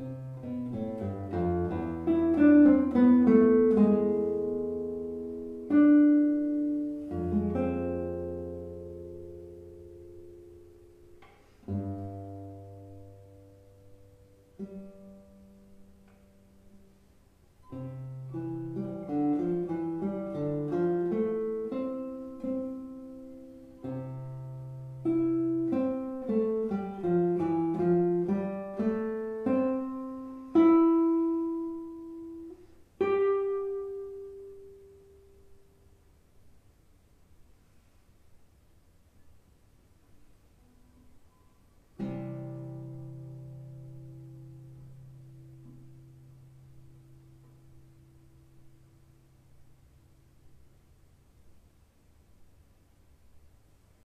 you.